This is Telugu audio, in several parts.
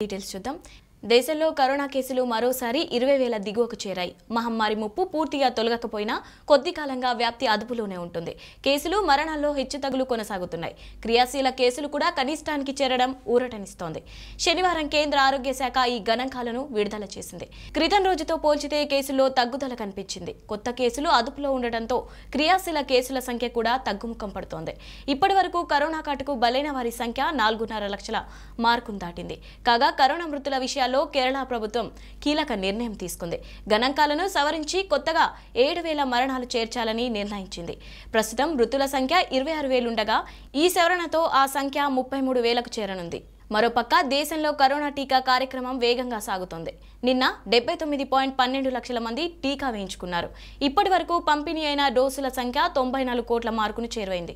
డీటెయిల్స్ చూద్దాం దేశంలో కరోనా కేసులు మరోసారి ఇరవై వేల దిగువకు చేరాయి. మహమ్మారి ముప్పు పూర్తిగా తొలగకపోయినా కొద్ది కాలంగా వ్యాప్తి అదుపులోనే ఉంటుంది. కేసులు మరణాల్లో హెచ్చుతగులు కొనసాగుతున్నాయి. క్రియాశీల కేసులు కూడా కనిష్టానికి చేరడం ఊరటనిస్తోంది. శనివారం కేంద్ర ఆరోగ్య శాఖ ఈ గణాంకాలను విడుదల చేసింది. క్రితం రోజుతో పోల్చితే కేసుల్లో తగ్గుదల కనిపించింది. కొత్త కేసులు అదుపులో ఉండటంతో క్రియాశీల కేసుల సంఖ్య కూడా తగ్గుముఖం పడుతోంది. ఇప్పటి వరకు కరోనా కాటుకు బలైన వారి సంఖ్య నాలుగున్నర లక్షల మార్కును దాటింది. కాగా కరోనా మృతుల విషయాలు విషయాల్లో కేరళ ప్రభుత్వం కీలక నిర్ణయం తీసుకుంది. గణాంకాలను సవరించి కొత్తగా ఏడు వేల మరణాలు చేర్చాలని నిర్ణయించింది. ప్రస్తుతం మృతుల సంఖ్య ఇరవై ఆరు వేలుండగా ఈ సవరణతో ఆ సంఖ్య ముప్పై మూడు వేలకు చేరనుంది. మరోపక్క దేశంలో కరోనా టీకా కార్యక్రమం వేగంగా సాగుతోంది. నిన్న డెబ్బై తొమ్మిది పాయింట్ పన్నెండు లక్షల మంది టీకా వేయించుకున్నారు. ఇప్పటి వరకు పంపిణీ అయిన డోసుల సంఖ్య తొంభై నాలుగు కోట్ల మార్కును చేరువైంది.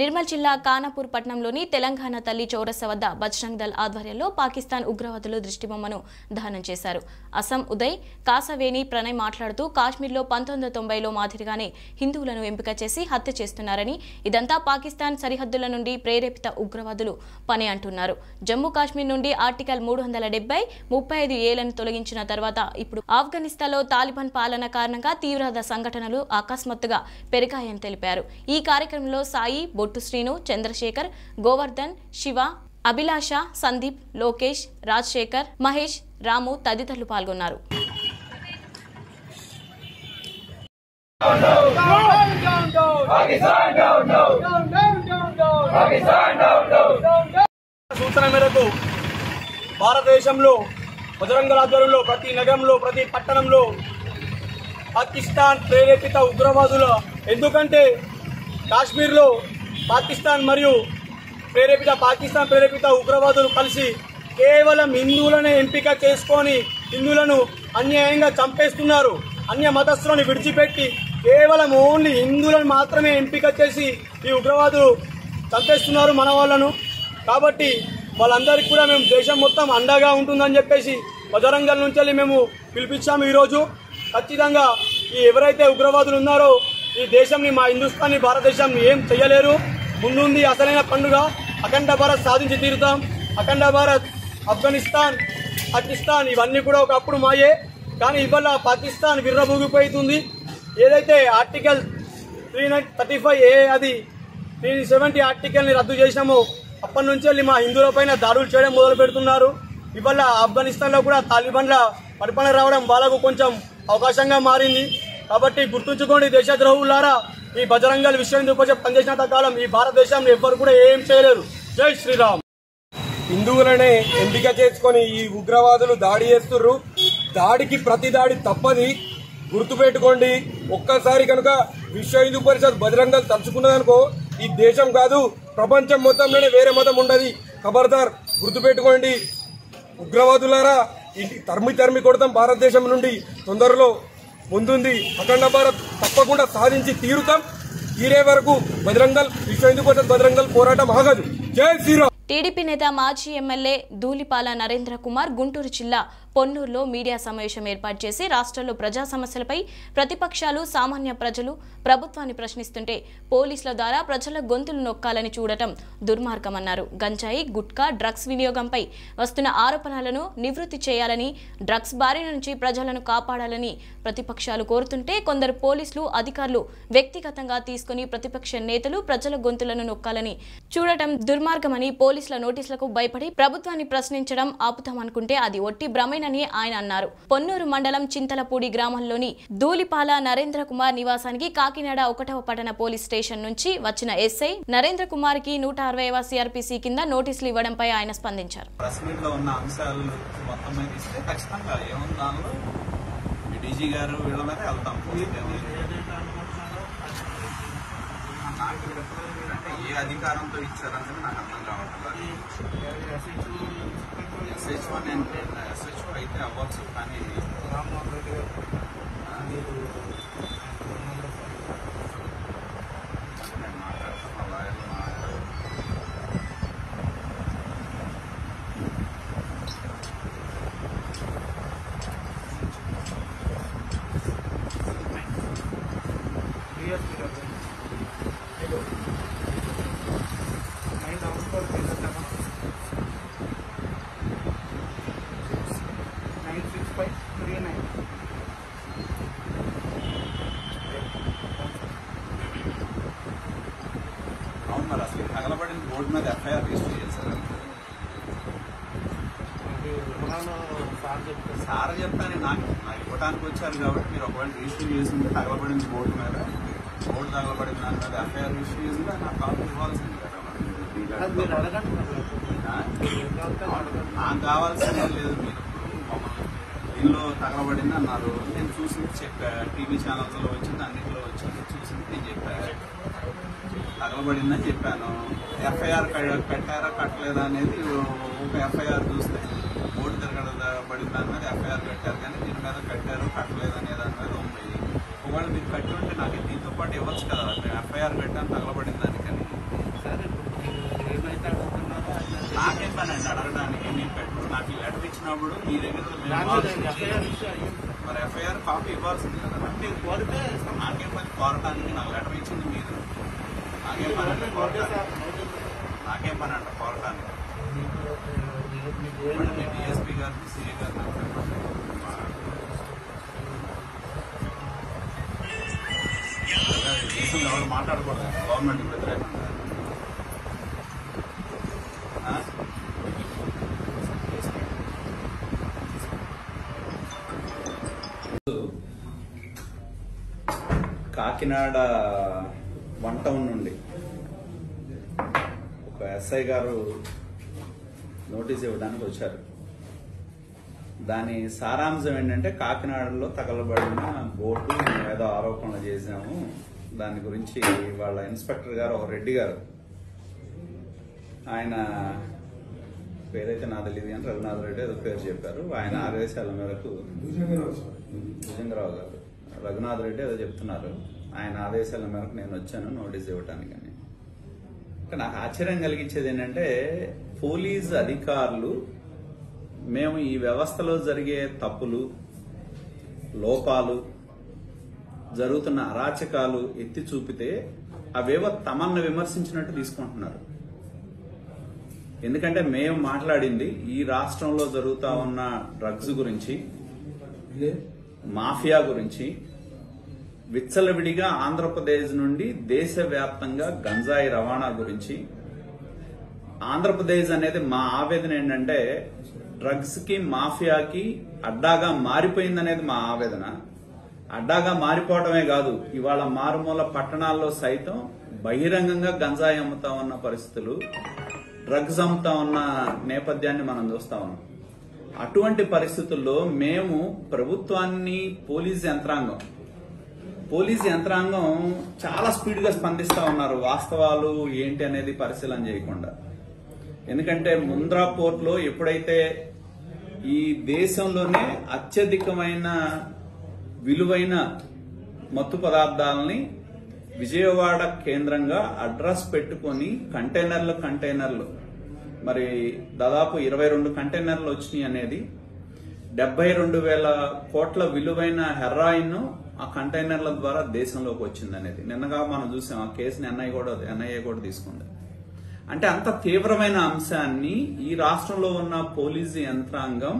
నిర్మల్ జిల్లా కానాపూర్ పట్టణంలోని తెలంగాణ తల్లి చౌరస వద్ద బజరంగ్ దళ్ ఆధ్వర్యంలో పాకిస్తాన్ ఉగ్రవాదులు దృష్టిబొమ్మను దహనం చేశారు. అసం ఉదయ్ కాసవేణి ప్రణయ్ మాట్లాడుతూ కాశ్మీర్లో పంతొమ్మిది వందల తొంభైలో మాదిరిగానే హిందువులను ఎంపిక చేసి హత్య చేస్తున్నారని ఇదంతా పాకిస్తాన్ సరిహద్దుల నుండి ప్రేరేపిత ఉగ్రవాదులు పని అంటున్నారు. జమ్మూ కాశ్మీర్ నుండి ఆర్టికల్ మూడు వందల డెబ్బై ముప్పై ఐదు ఏలను తొలగించిన తర్వాత ఇప్పుడు ఆఫ్ఘనిస్తాన్లో తాలిబాన్ పాలన కారణంగా తీవ్రవాద సంఘటనలు అకస్మాత్తుగా పెరిగాయని తెలిపారు. ఈ కార్యక్రమంలో సాయి బొట్టు శ్రీను చంద్రశేఖర్ గోవర్ధన్ శివ అభిలాష సందీప్ లోకేష్ రాజశేఖర్ మహేష్ రాము తదితరులు పాల్గొన్నారు. సూచన మేరకు భారతదేశంలో బజరంగల ఆధ్వర్యంలో ప్రతి నగరంలో ప్రతి పట్టణంలో పాకిస్తాన్ ప్రేరేపిత ఉగ్రవాదుల ఎందుకంటే కాశ్మీర్లో పాకిస్తాన్ మరియు ప్రేరేపిత పాకిస్తాన్ ప్రేరేపిత ఉగ్రవాదులు కలిసి కేవలం హిందువులనే ఎంపిక చేసుకొని హిందువులను అన్యాయంగా చంపేస్తున్నారు. అన్య మతస్థులను విడిచిపెట్టి కేవలం ఓన్లీ హిందువులను మాత్రమే ఎంపిక చేసి ఈ ఉగ్రవాదులు చంపేస్తున్నారు మన వాళ్ళను. కాబట్టి వాళ్ళందరికీ కూడా మేము దేశం మొత్తం అండగా ఉంటుందని చెప్పేసి బజరంగల్ నుంచి వెళ్ళి మేము పిలిపించాము ఈరోజు. ఖచ్చితంగా ఈ ఎవరైతే ఉగ్రవాదులు ఉన్నారో ఈ దేశంని మా హిందుస్థాన్ని భారతదేశం ఏం చేయలేరు ముందుంది అసలైన పండుగ. అఖండ భారత్ సాధించి తీరుతాం. అఖండ భారత్ ఆఫ్ఘనిస్తాన్ పాకిస్తాన్ ఇవన్నీ కూడా ఒకప్పుడు మాయే. కానీ ఇవాళ పాకిస్తాన్ విర్రబూగిపోతుంది. ఏదైతే article three nine thirty five A అది త్రీ సెవెంటీ ఆర్టికల్ని రద్దు చేసినామో అప్పటి నుంచి వెళ్ళి మా హిందువులపైన దాడులు చేయడం మొదలు పెడుతున్నారు. ఇవాళ ఆఫ్ఘనిస్తాన్లో కూడా తాలిబాన్ల పరిపాలన రావడం వాళ్ళకు కొంచెం అవకాశంగా మారింది. కాబట్టి గుర్తుంచుకోండి దేశద్రోహులారా ఈ బజరంగల్ విశ్వ హిందూ పనిచేసినంత కాలం ఈ భారతదేశంలో ఎవ్వరు కూడా ఏం చేయలేరు. జై శ్రీరామ్. హిందువులనే ఎంపిక చేసుకొని ఈ ఉగ్రవాదులు దాడి చేస్తుర్రు. దాడికి ప్రతి దాడి తప్పది. గుర్తుపెట్టుకోండి ఒక్కసారి కనుక విశ్వ హిందూ పరిషత్ బజరంగల్ తలుచుకున్నదనుకో ఈ దేశం కాదు ప్రపంచం మొత్తంలోనే వేరే మతం ఉండదు. ఖబర్దార్ గుర్తుపెట్టుకోండి. ఉగ్రవాదులారా ఇంటి తరిమి తరిమి కొడతాం భారతదేశం నుండి తొందరలో. ముందుంది. అఖండ భారత్ తప్పకుండా సాధించి తీరుతాం. తీరే వరకు బజరంగల్ విశ్వ హిందూ పరిషత్ బజరంగల్ పోరాటం ఆగదు. జై శ్రీరామ్. టీడీపీ నేత మాజీ ఎమ్మెల్యే ధూళిపాల నరేంద్ర కుమార్ గుంటూరు జిల్లా పొన్నూరులో మీడియా సమావేశం ఏర్పాటు చేసి రాష్ట్రంలో ప్రజా సమస్యలపై ప్రతిపక్షాలు సామాన్య ప్రజలు ప్రభుత్వాన్ని ప్రశ్నిస్తుంటే పోలీసుల ద్వారా ప్రజల గొంతులు నొక్కాలని చూడటం దుర్మార్గమన్నారు. గంజాయి గుట్కా డ్రగ్స్ వినియోగంపై వస్తున్న ఆరోపణలను నివృత్తి చేయాలని డ్రగ్స్ బారి నుంచి ప్రజలను కాపాడాలని ప్రతిపక్షాలు కోరుతుంటే కొందరు పోలీసులు అధికారులు వ్యక్తిగతంగా తీసుకుని ప్రతిపక్ష నేతలు ప్రజల గొంతులను నొక్కాలని చూడటం దుర్మార్గమని పోలీసుల నోటీసులకు భయపడి ప్రభుత్వాన్ని ప్రశ్నించడం ఆపుతామనుకుంటే అది ఒట్టి ఆయనని ఆయన అన్నారు. పొన్నూరు మండలం చింతలపూడి గ్రామంలోని ధూళిపాల నరేంద్ర కుమార్ నివాసానికి కాకినాడ ఒకటవ పట్టణ పోలీస్ స్టేషన్ నుంచి వచ్చిన ఎస్ఐ నరేంద్ర కుమార్కి నూట అరవైవ సిఆర్పిసి కింద నోటీసులు ఇవ్వడంపై ఆయన స్పందించారు. డీజీ గారు వీళ్ళ మీద వెళ్తాం. నాకు అంటే ఏ అధికారంతో ఇచ్చారనేది నాకు అర్థం కావట్లేదు. ఎస్హెచ్ఓ అంటే ఎస్హెచ్ఓ అయితే అవ్వచ్చు కానీ నేను ఫైవ్ త్రీ నైన్ అవును మరి అసలు తగలబడిన బోర్డు మీద ఎఫ్ఐఆర్ రిజిస్టర్ చేశారు సార్ చెప్తాను నాకు నాకు ఇవ్వడానికి వచ్చారు కాబట్టి మీరు ఒకవేళ రిజిస్టర్ చేసింది తగలబడింది బోర్డు మీద బోర్డు తగలబడిన దాని మీద ఎఫ్ఐఆర్ రిజిస్టర్ చేసింది నాకు కాపీ ఇవ్వాల్సింది కదా అది మీరు అడగండి మరి. దీనిలో తగలబడింది అన్నారు. నేను చూసింది చెప్పా. టీవీ ఛానల్స్లో వచ్చింది అన్నింటిలో వచ్చింది. చూసింది నేను చెప్పాను తగలబడిందని చెప్పాను. ఎఫ్ఐఆర్ పెట్టారా కట్టలేదా అనేది ఒక ఎఫ్ఐఆర్ చూస్తే. బోర్డు తిరగబడిన దాని మీద ఎఫ్ఐఆర్ పెట్టారు. కానీ దీని మీద కట్టారు కట్టలేదు అనే దాని మీద ఉంది. ఒకవేళ మీరు కట్టి ఉంటే నాకు దీంతో పాటు ఇవ్వచ్చు కదా. ఎఫ్ఐఆర్ కట్టాను తగలబడిన దానికని. సరే ఏమైతే అడుగుతున్నారో నాకేం పని అండి అడగడానికి? నేను పెట్టు నాకు లెటర్ ఇచ్చినప్పుడు మీ దగ్గర. మరి ఎఫ్ఐఆర్ కాపీ ఇవ్వాల్సింది కదా. మీరు కోరితే. నాకేం పని? కోరటానికి నాకు లెటర్ ఇచ్చింది మీరు. నాకేం పని అంటే కోరటానికి. నాకేం పని అంటే కోరటానికి. మీ డిఎస్పీ గారిని సిఏ గారిని ఎవరు మాట్లాడకూడదు. గవర్నమెంట్ వ్యతిరేకంగా ఆ? కాకినాడ వన్ టౌన్ నుండి ఒక ఎస్ఐ గారు నోటీస్ ఇవ్వడానికి వచ్చారు. దాని సారాంశం ఏంటంటే కాకినాడలో తగలబడిన బోర్డు మేము ఏదో ఆరోపణలు చేశాము. దాని గురించి వాళ్ళ ఇన్స్పెక్టర్ గారు ఒక రెడ్డి గారు ఆయన పేరైతే నా తెలియదు కానీ రఘునాథ్ రెడ్డి ఏదో పేరు చెప్పారు. ఆయన ఆదేశాల మేరకు భుజంగరావు గారు రఘునాథ్ రెడ్డి ఏదో చెప్తున్నారు. ఆయన ఆదేశాల మేరకు నేను వచ్చాను నోటీస్ ఇవ్వటానికని ఇంకా నాకు ఆశ్చర్యం కలిగించేది ఏంటంటే పోలీస్ అధికారులు మేము ఈ వ్యవస్థలో జరిగే తప్పులు లోపాలు జరుగుతున్న అరాచకాలు ఎత్తి చూపితే అవేవో తమన్ని విమర్శించినట్టు తీసుకుంటున్నారు. ఎందుకంటే మేము మాట్లాడింది ఈ రాష్ట్రంలో జరుగుతా ఉన్న డ్రగ్స్ గురించి మాఫియా గురించి విచ్చలవిడిగా ఆంధ్రప్రదేశ్ నుండి దేశవ్యాప్తంగా గంజాయి రవాణా గురించి. ఆంధ్రప్రదేశ్ అనేది మా ఆవేదన ఏంటంటే డ్రగ్స్కి మాఫియాకి అడ్డాగా మారిపోయిందనేది మా ఆవేదన. అడ్డాగా మారిపోవడమే కాదు ఇవాళ మారుమూల పట్టణాల్లో సైతం బహిరంగంగా గంజాయి అమ్ముతా ఉన్న పరిస్థితులు డ్రగ్స్ అమ్ముతా ఉన్న నేపథ్యాన్ని మనం చూస్తా ఉన్నాం. అటువంటి పరిస్థితుల్లో మేము ప్రభుత్వాన్ని పోలీస్ యంత్రాంగం పోలీస్ యంత్రాంగం చాలా స్పీడ్గా స్పందిస్తూ ఉన్నారు. వాస్తవాలు ఏంటి అనేది పరిశీలన చేయకుండా. ఎందుకంటే ముంద్రా పోర్ట్లో ఎప్పుడైతే ఈ దేశంలోనే అత్యధికమైన విలువైన మత్తు పదార్థాలని విజయవాడ కేంద్రంగా అడ్రస్ పెట్టుకొని కంటైనర్లు కంటైనర్లు మరి దాదాపు ఇరవై రెండు కంటైనర్లు వచ్చినాయి అనేది డెబ్బై రెండు వేల కోట్ల విలువైన హెరాయిన్ ఆ కంటైనర్ల ద్వారా దేశంలోకి వచ్చింది అనేది నిన్నగా మనం చూసాం ఆ కేసుని ఎన్ఐ కూడా ఎన్ఐఏ కూడా తీసుకుంది. అంటే అంత తీవ్రమైన అంశాన్ని ఈ రాష్ట్రంలో ఉన్న పోలీసు యంత్రాంగం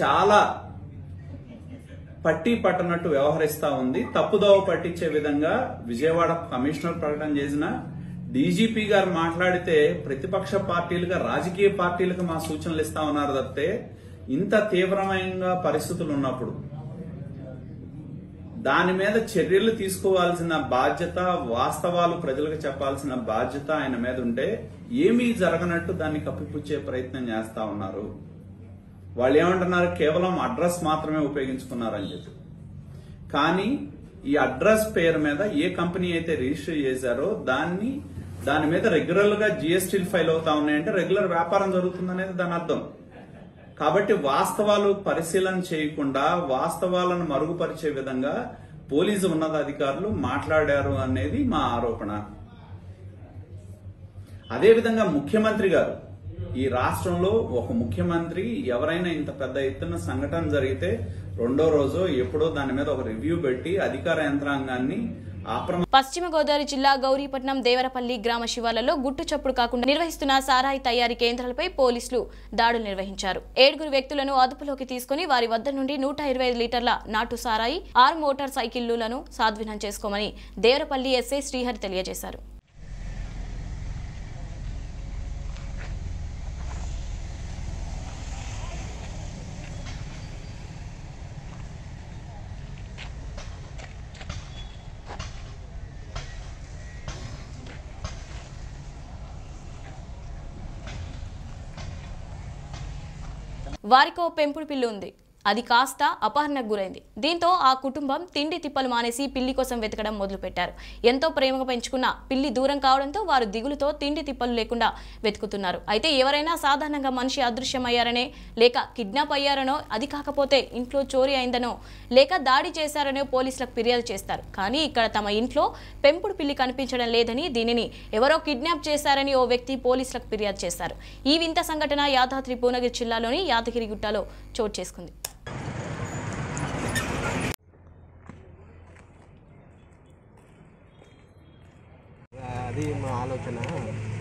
చాలా పట్టి పట్టనట్టు వ్యవహరిస్తా ఉంది. తప్పుదోవ పట్టించే విధంగా విజయవాడ కమిషనర్ ప్రకటన చేసిన డీజీపీ గారు మాట్లాడితే ప్రతిపక్ష పార్టీలుగా రాజకీయ పార్టీలకు మా సూచనలు ఇస్తా ఉన్నారు తప్పితే ఇంత తీవ్రమైన పరిస్థితులు ఉన్నప్పుడు దాని మీద చర్యలు తీసుకోవాల్సిన బాధ్యత వాస్తవాలు ప్రజలకు చెప్పాల్సిన బాధ్యత ఆయన మీద ఉంటే ఏమీ జరగనట్టు దాన్ని కప్పిపుచ్చే ప్రయత్నం చేస్తా ఉన్నారు. వాళ్ళు ఏమంటున్నారు? కేవలం అడ్రస్ మాత్రమే ఉపయోగించుకున్నారని చెప్పి. కానీ ఈ అడ్రస్ పేరు మీద ఏ కంపెనీ అయితే రిజిస్టర్ చేశారో దాన్ని దాని మీద రెగ్యులర్గా జిఎస్టీలు ఫైల్ అవుతా ఉన్నాయంటే రెగ్యులర్ వ్యాపారం జరుగుతుందనేది దాని అర్థం. కాబట్టి వాస్తవాలు పరిశీలన చేయకుండా వాస్తవాలను మరుగుపరిచే విధంగా పోలీసు ఉన్నతాధికారులు మాట్లాడారు అనేది మా ఆరోపణ. అదేవిధంగా ముఖ్యమంత్రి గారు ఈ రాష్ట్రంలో ఒక ముఖ్యమంత్రి ఎవరైనా ఇంత పెద్ద ఎత్తున సంఘటన జరిగితే రెండో రోజు ఎప్పుడో దాని మీద ఒక రివ్యూ పెట్టి అధికార యంత్రాంగాన్ని పశ్చిమ గోదావరి జిల్లా గౌరీపట్నం దేవరపల్లి గ్రామ శివార్లలో గుట్టు చప్పుడు కాకుండా నిర్వహిస్తున్న సారాయి తయారీ కేంద్రాలపై పోలీసులు దాడులు నిర్వహించారు. ఏడుగురు వ్యక్తులను అదుపులోకి తీసుకుని వారి వద్ద నుండి నూట ఇరవై ఐదు లీటర్ల నాటు సారాయి ఆరు మోటార్ సైకిళ్ళను సాధ్వీనం చేసుకోమని దేవరపల్లి ఎస్ఐ శ్రీహరి తెలియజేశారు. వారికో పెంపుడు పిల్లు ఉంది. అది కాస్త అపహరణకు గురైంది. దీంతో ఆ కుటుంబం తిండి తిప్పలు మానేసి పిల్లి కోసం వెతకడం మొదలుపెట్టారు. ఎంతో ప్రేమగా పెంచుకున్న పిల్లి దూరం కావడంతో వారు దిగులుతో తిండి తిప్పలు లేకుండా వెతుకుతున్నారు. అయితే ఎవరైనా సాధారణంగా మనిషి అదృశ్యమయ్యారనే లేక కిడ్నాప్ అయ్యారనో అది కాకపోతే ఇంట్లో చోరీ అయిందనో లేక దాడి చేశారనో పోలీసులకు ఫిర్యాదు చేస్తారు. కానీ ఇక్కడ తమ ఇంట్లో పెంపుడు పిల్లి కనిపించడం లేదని దీనిని ఎవరో కిడ్నాప్ చేశారని ఓ వ్యక్తి పోలీసులకు ఫిర్యాదు చేశారు ఈ వింత సంఘటన యాదాద్రి భువనగిరి జిల్లాలోని యాదగిరిగుట్టలో చోటు చేసుకుంది అది మా ఆలోచన.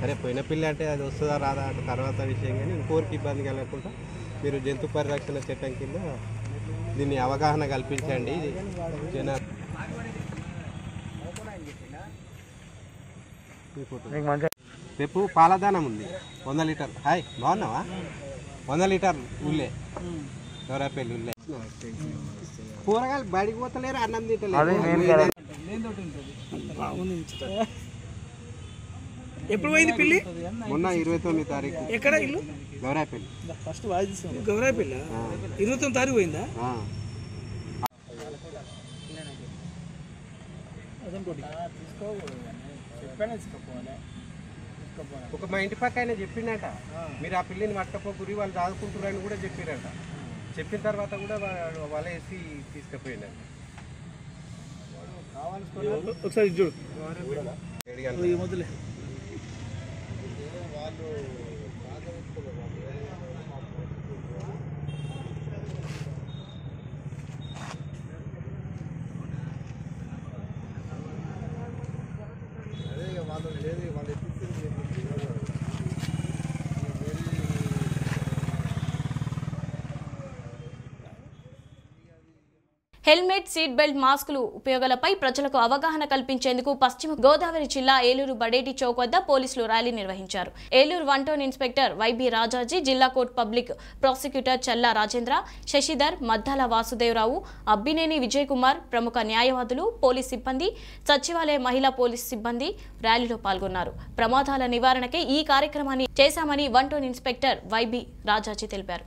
సరే పోయిన పిల్లి అంటే అది వస్తుందా రాదా అంటే తర్వాత విషయం. కానీ ఇంకోరికి ఇబ్బంది కలగకుండా మీరు జంతు పరిరక్షణ చట్టం కింద దీన్ని అవగాహన కల్పించండి. జన. రేపు పాలదానం ఉంది. వంద లీటర్ హాయ్ బాగున్నావా? వంద లీటర్ ఉల్లే. దొరపల్లి ఉల్లే? కూరగాయలు బడికి పోతలేరు అన్నం తింటలేరు. ఎప్పుడు పోయింది పిల్లి మొన్న ఇరవై తొమ్మిది తారీఖు. ఎక్కడ ఇల్లు? గౌరాపల్లి. ఫస్ట్ గౌరాయి పిల్ల ఇరవై తొమ్మిది తారీఖు పోయిందా. ఒక మా ఇంటి పక్క ఆయన చెప్పిండట మీరు ఆ పిల్లిని పట్టకపోకురి వాళ్ళు దాదుకుంటారని కూడా చెప్పారట. చెప్పిన తర్వాత కూడా వా- వల వేసి తీసుకుపోయిందంట ఒకసారి చూడు. ఏడు గంటలకు. ఈ మొదలే హెల్మెట్ సీట్ బెల్ట్ మాస్కులు ఉపయోగాలపై ప్రజలకు అవగాహన కల్పించేందుకు పశ్చిమ గోదావరి జిల్లా ఏలూరు బడేటి చౌక్ వద్ద పోలీసులు ర్యాలీ నిర్వహించారు. Eluru one town inspector YB Rajaji జిల్లా court public prosecutor Challa Rajendra Sasidhar Maddala Vasudevarao Abbineni Vijay Kumar ప్రముఖ న్యాయవాదులు పోలీస్ సిబ్బంది సచివాలయ మహిళా పోలీస్ సిబ్బంది ర్యాలీలో పాల్గొన్నారు. ప్రమాదాల నివారణకే ఈ కార్యక్రమాన్ని చేశామని one town inspector YB Rajaji తెలిపారు.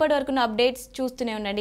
ఇవి ఇప్పటివరకు అప్డేట్స్ చూస్తూనే ఉండండి